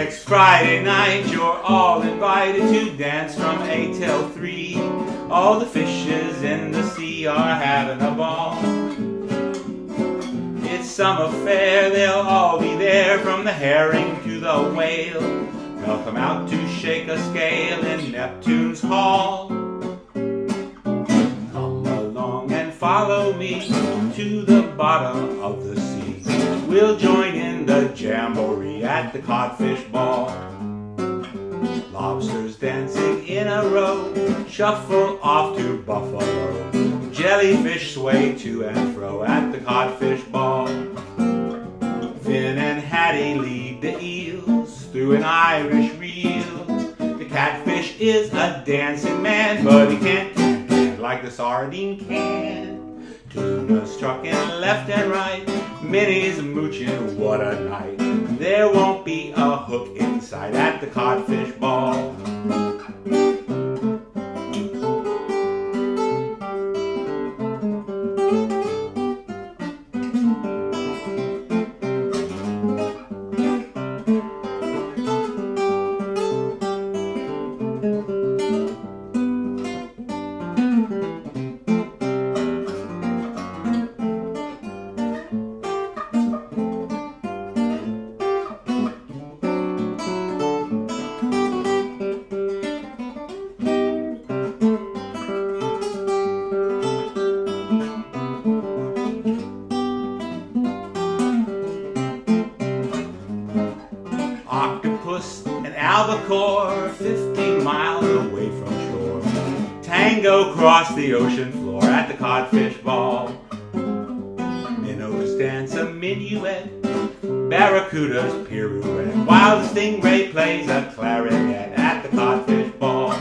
Next Friday night, you're all invited to dance from 8 till 3. All the fishes in the sea are having a ball. It's some affair, they'll all be there from the herring to the whale. They'll come out to shake a scale in Neptune's hall. Come along and follow me to the bottom of the sea. We'll join in the jamboree at the codfish ball. Lobsters dancing in a row, shuffle off to Buffalo. Jellyfish sway to and fro at the codfish ball. Finnan Haddie lead the eels through an Irish reel. The catfish is a dancing man, but he can't can like the sardine can. Tuna's trucking left and right, Minnie's mooching, what a night. There won't be a hook inside at the codfish ball. Albacore, 50 miles away from shore. Tango cross the ocean floor at the codfish ball. Minnows dance a minuet, barracudas pirouette, while the stingray plays a clarinet at the codfish ball.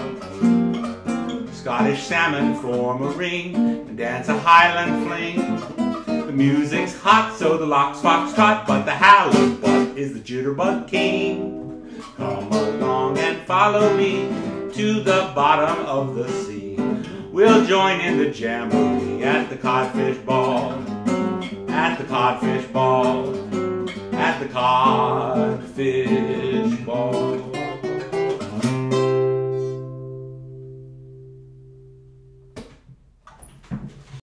Scottish salmon form a ring and dance a highland fling. The music's hot, so the lox foxtrot, but the halibut is the jitterbug king. Come along and follow me to the bottom of the sea. We'll join in the jamboree at the codfish ball. At the codfish ball. At the codfish ball.